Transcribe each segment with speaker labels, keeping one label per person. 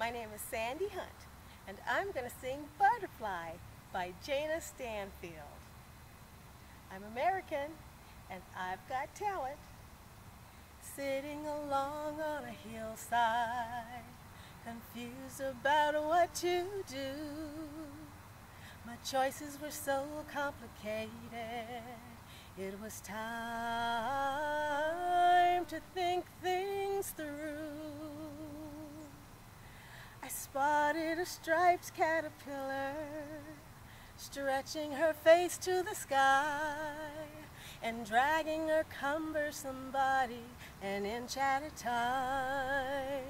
Speaker 1: My name is Sandi Hunt, and I'm going to sing Butterfly by Jana Stanfield. I'm American, and I've got talent. Sitting along on a hillside, confused about what to do. My choices were so complicated, it was time to think things through. Spotted a striped caterpillar stretching her face to the sky and dragging her cumbersome body an inch at a time.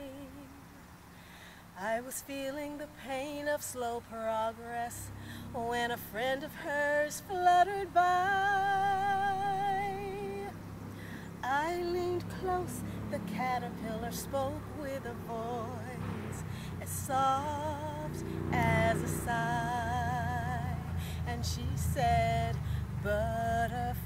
Speaker 1: I was feeling the pain of slow progress when a friend of hers fluttered by. I leaned close, the caterpillar spoke with a voice soft as a sigh, and she said, Butterfly,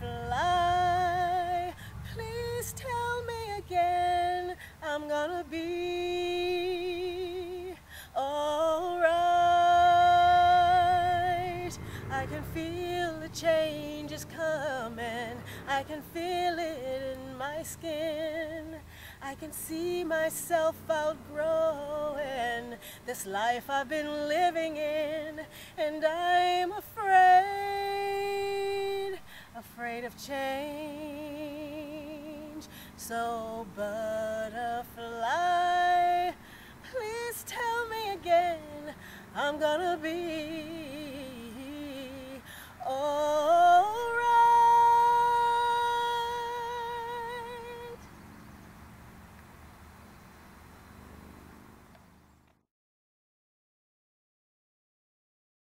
Speaker 1: I can feel the change is coming, I can feel it in my skin. I can see myself outgrowing this life I've been living in, and I'm afraid, afraid of change. So, butterfly, please tell me again, I'm gonna be. Oh,